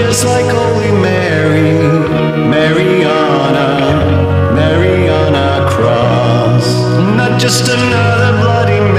just like Holy Mary, Mariana, Mariana Cross. Not just another bloody.